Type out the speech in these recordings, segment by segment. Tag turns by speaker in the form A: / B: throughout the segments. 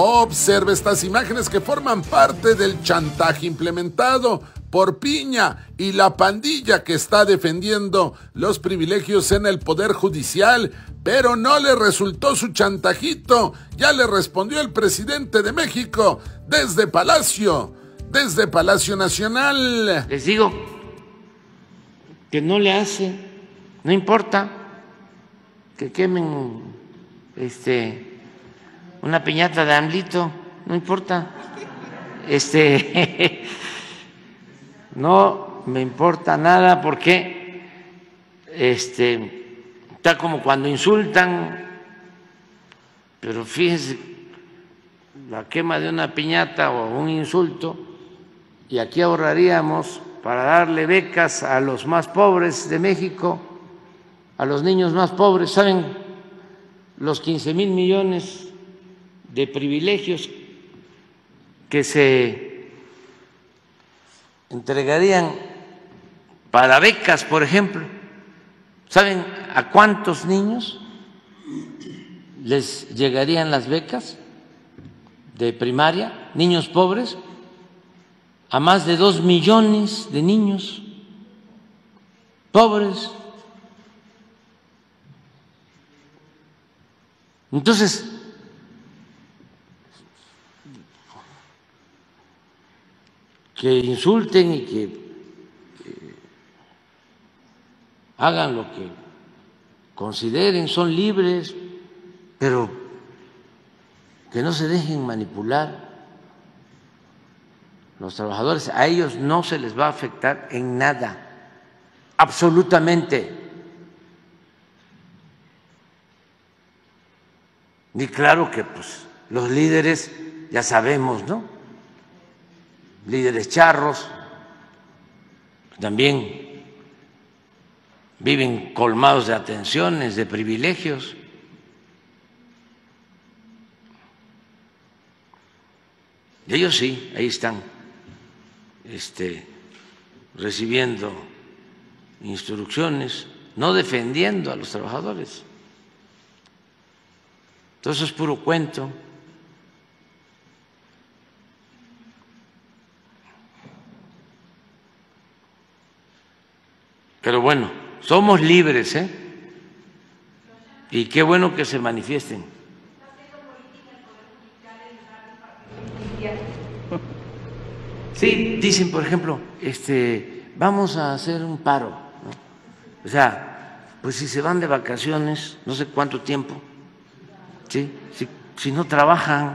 A: Observe estas imágenes que forman parte del chantaje implementado por Piña y la pandilla que está defendiendo los privilegios en el Poder Judicial, pero no le resultó su chantajito. Ya le respondió el presidente de México desde Palacio, desde Palacio Nacional.
B: Les digo que no le hace, no importa que quemen este una piñata de AMLITO, no importa. Este no me importa nada porque este está como cuando insultan, pero fíjense la quema de una piñata o un insulto y aquí ahorraríamos para darle becas a los más pobres de México, a los niños más pobres, ¿saben? Los 15 mil millones de privilegios que se entregarían para becas, por ejemplo. ¿Saben a cuántos niños les llegarían las becas de primaria? Niños pobres, a más de dos millones de niños pobres. Entonces, que insulten y que hagan lo que consideren, son libres, pero que no se dejen manipular los trabajadores, a ellos no se les va a afectar en nada, absolutamente. Y claro que pues los líderes ya sabemos, ¿no? Líderes charros, también viven colmados de atenciones, de privilegios. Y ellos sí, ahí están, este, recibiendo instrucciones, no defendiendo a los trabajadores. Todo eso es puro cuento. Pero bueno, somos libres, ¿eh? Y qué bueno que se manifiesten. Sí, dicen, por ejemplo, este, vamos a hacer un paro. O sea, pues si se van de vacaciones, no sé cuánto tiempo, ¿sí? si, si no trabajan,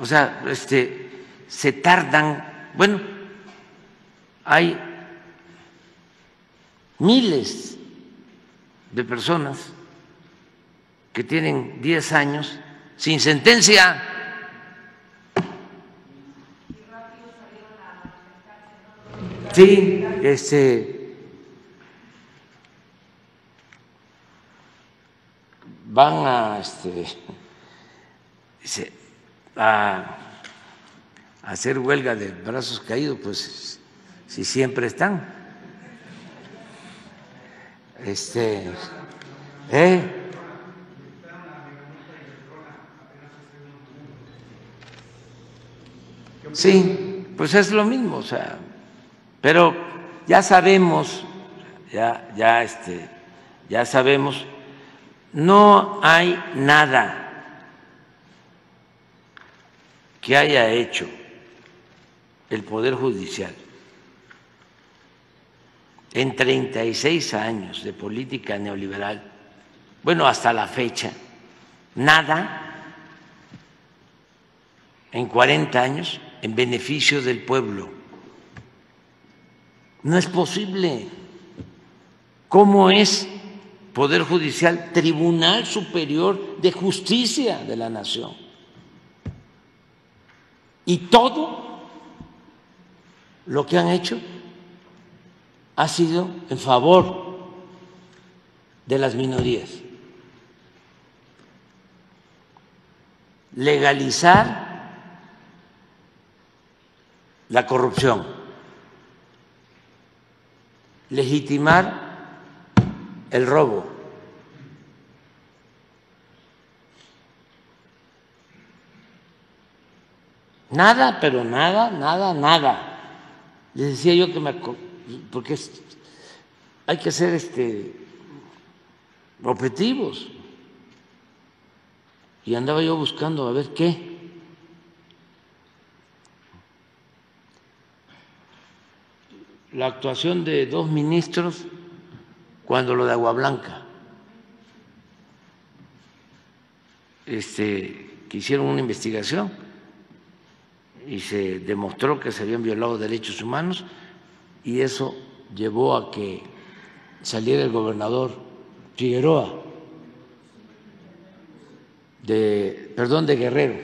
B: o sea, este, se tardan. Bueno, hay miles de personas que tienen 10 años sin sentencia. Sí, este, van a, este, a hacer huelga de brazos caídos, pues si siempre están. Este, ¿eh? Sí, pues es lo mismo, o sea, pero ya sabemos, ya, ya, este, ya sabemos, no hay nada que haya hecho el Poder Judicial en 36 años de política neoliberal, bueno, hasta la fecha, nada en 40 años en beneficio del pueblo. No es posible. ¿Cómo es Poder Judicial, Tribunal Superior de Justicia de la Nación? Y todo lo que han hecho ha sido en favor de las minorías. Legalizar la corrupción, legitimar el robo. Nada, pero nada, nada, nada. Les decía yo que me porque hay que ser este objetivos. Y andaba yo buscando a ver qué. La actuación de dos ministros cuando lo de Agua Blanca. Este, que hicieron una investigación y se demostró que se habían violado derechos humanos y eso llevó a que saliera el gobernador Figueroa de, perdón, de Guerrero,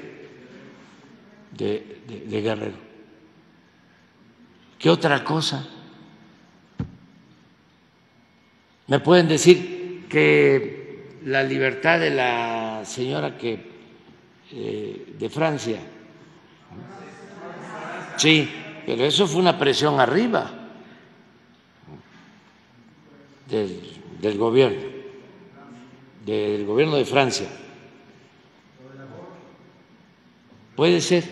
B: de, Guerrero. ¿Qué otra cosa? ¿Me pueden decir que la libertad de la señora que eh, de Francia? Sí, pero eso fue una presión arriba del, del gobierno, del gobierno de Francia. Puede ser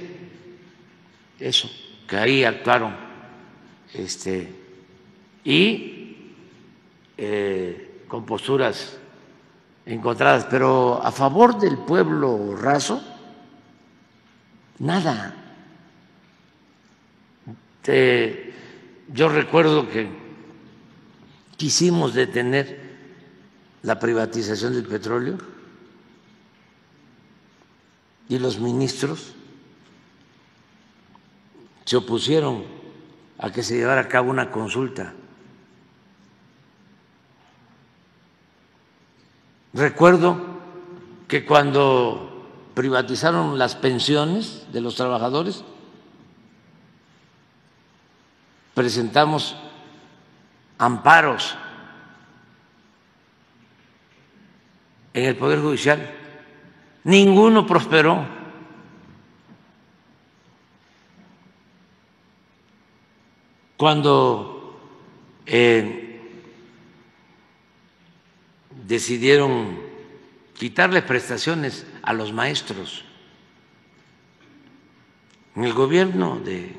B: eso, que ahí actuaron este, y eh, con posturas encontradas, pero a favor del pueblo raso, nada. yo recuerdo que quisimos detener la privatización del petróleo y los ministros se opusieron a que se llevara a cabo una consulta. Recuerdo que cuando privatizaron las pensiones de los trabajadores, presentamos amparos en el Poder Judicial. Ninguno prosperó. Cuando eh, decidieron quitarle prestaciones a los maestros en el gobierno de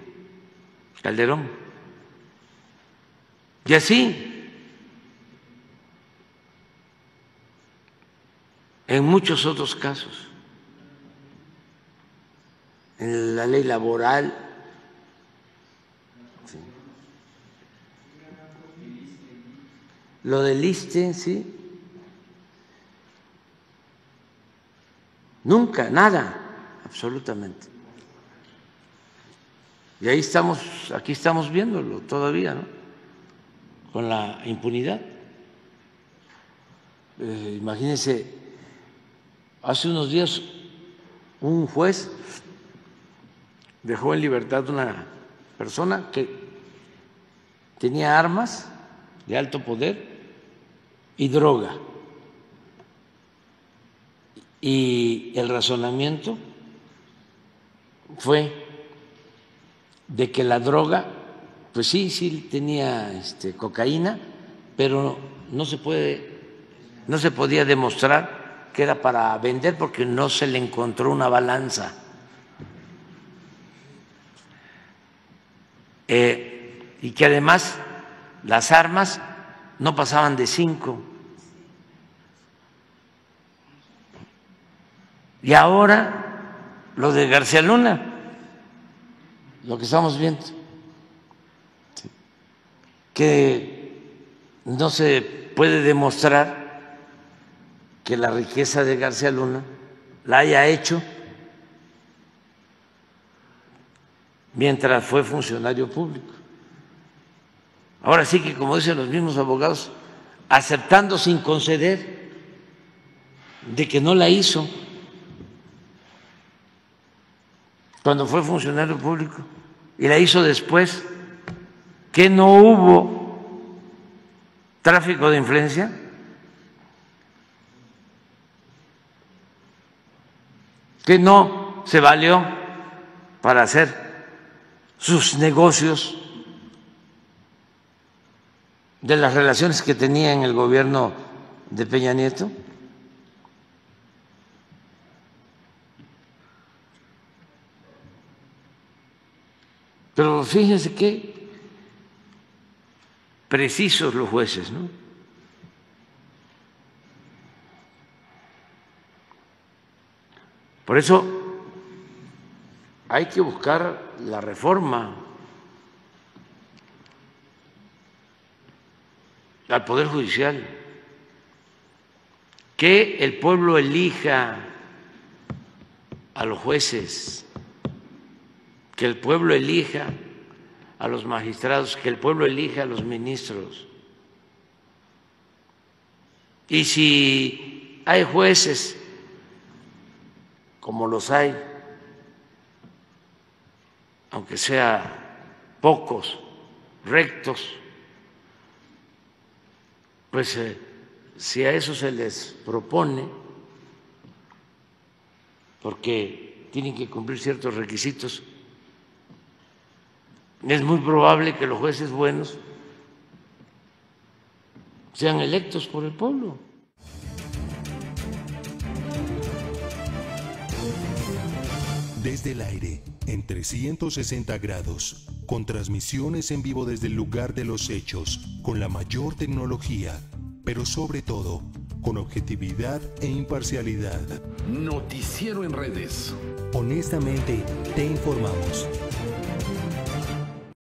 B: Calderón. Y así, en muchos otros casos, en la ley laboral, Lo del ISTE, sí. Nunca, nada, absolutamente. Y ahí estamos, aquí estamos viéndolo todavía, ¿no? Con la impunidad. Eh, imagínense, hace unos días un juez dejó en libertad una persona que tenía armas de alto poder y droga. Y el razonamiento fue de que la droga, pues sí, sí tenía este, cocaína, pero no se puede, no se podía demostrar que era para vender porque no se le encontró una balanza. Eh, y que además las armas no pasaban de cinco. Y ahora lo de García Luna, lo que estamos viendo, no se puede demostrar que la riqueza de García Luna la haya hecho mientras fue funcionario público. Ahora sí que, como dicen los mismos abogados, aceptando sin conceder de que no la hizo cuando fue funcionario público y la hizo después, que no hubo tráfico de influencia. que no se valió para hacer sus negocios de las relaciones que tenía en el gobierno de Peña Nieto? Pero fíjense qué precisos los jueces, ¿no? Por eso hay que buscar la reforma. Al Poder Judicial, que el pueblo elija a los jueces, que el pueblo elija a los magistrados, que el pueblo elija a los ministros. Y si hay jueces, como los hay, aunque sea pocos, rectos, pues eh, si a eso se les propone, porque tienen que cumplir ciertos requisitos, es muy probable que los jueces buenos sean electos por el pueblo.
C: Desde el aire, en 360 grados, con transmisiones en vivo desde el lugar de los hechos, con la mayor tecnología, pero sobre todo, con objetividad e imparcialidad.
D: Noticiero en redes.
C: Honestamente, te informamos.